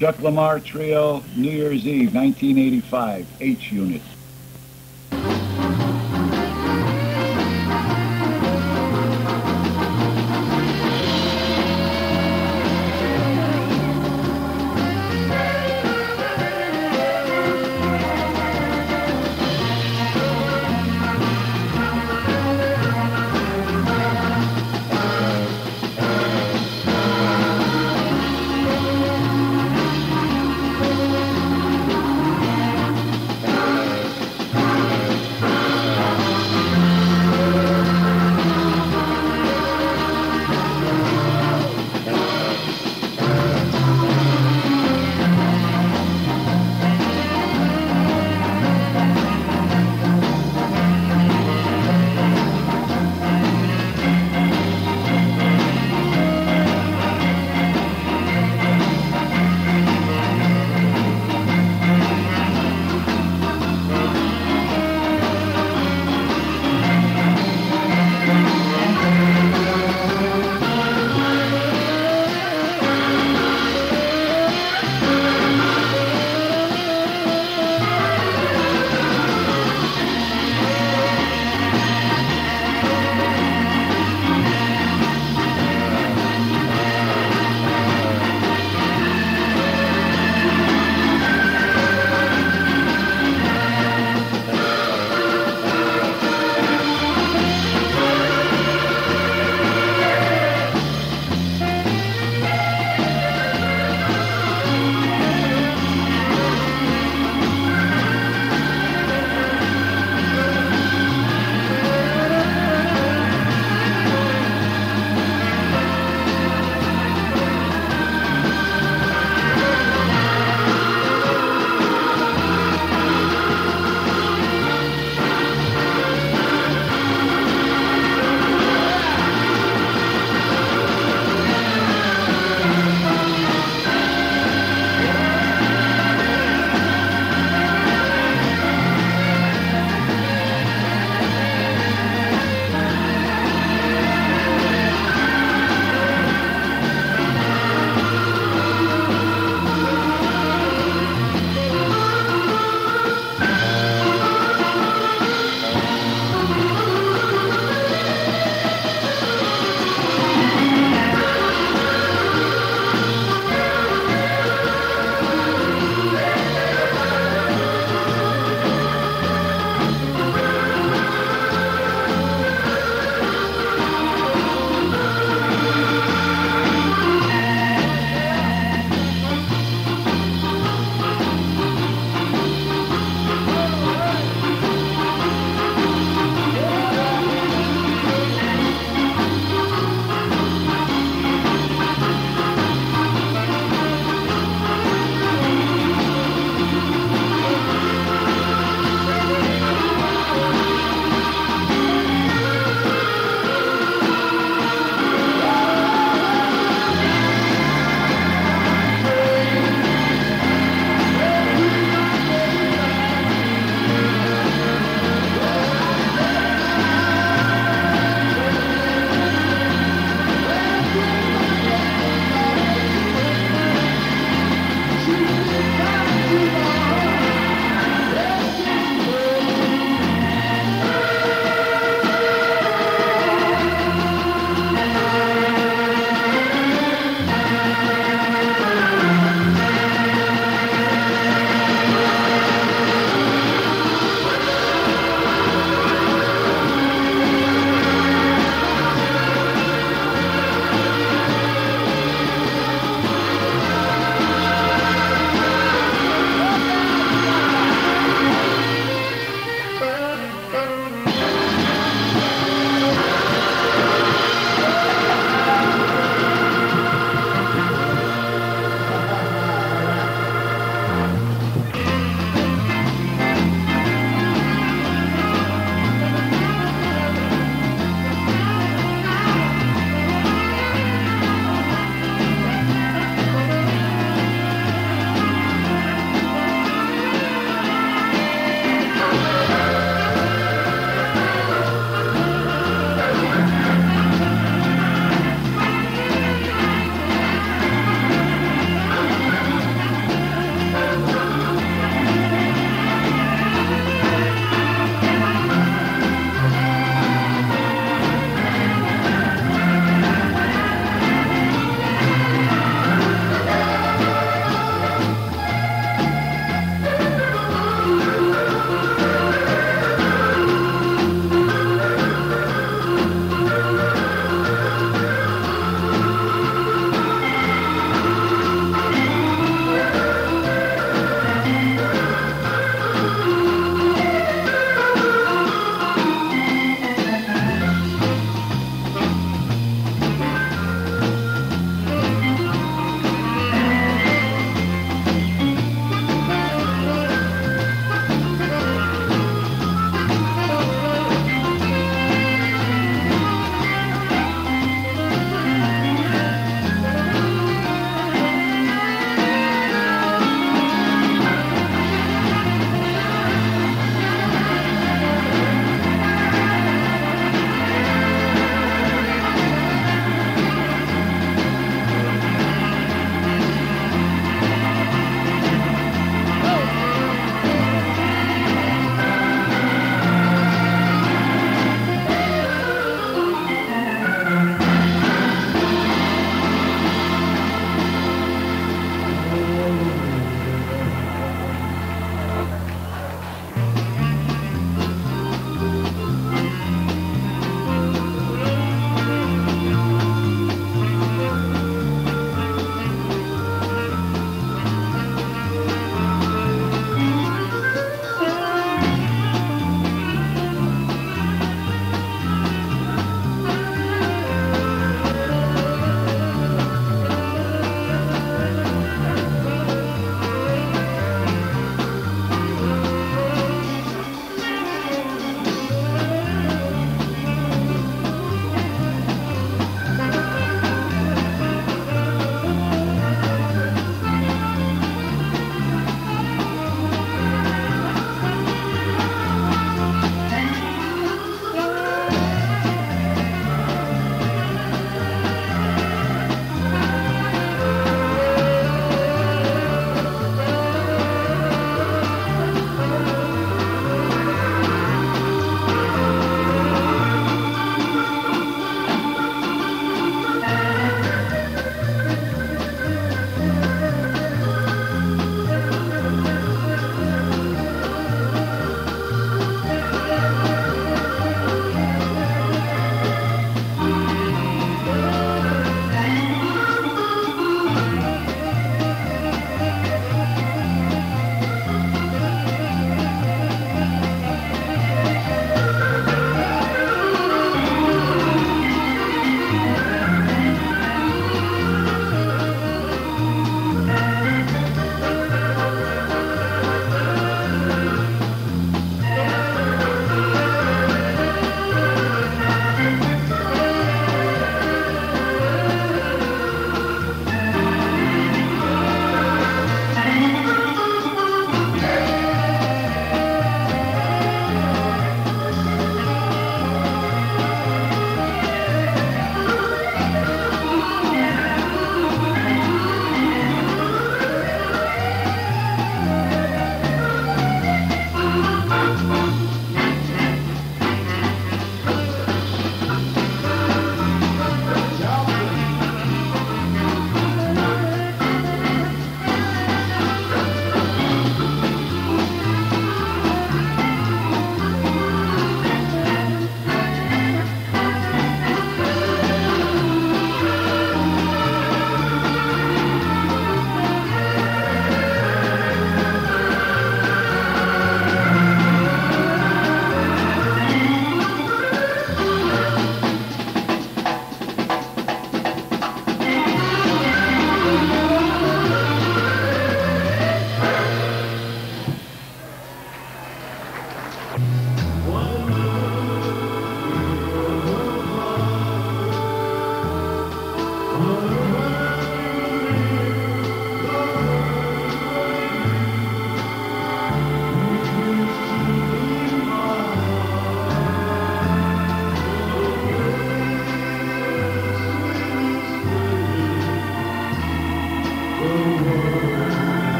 Duck Lamar Trio, New Year's Eve, 1985, H Unit.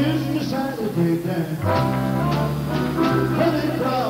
Üstü sen Let it cry.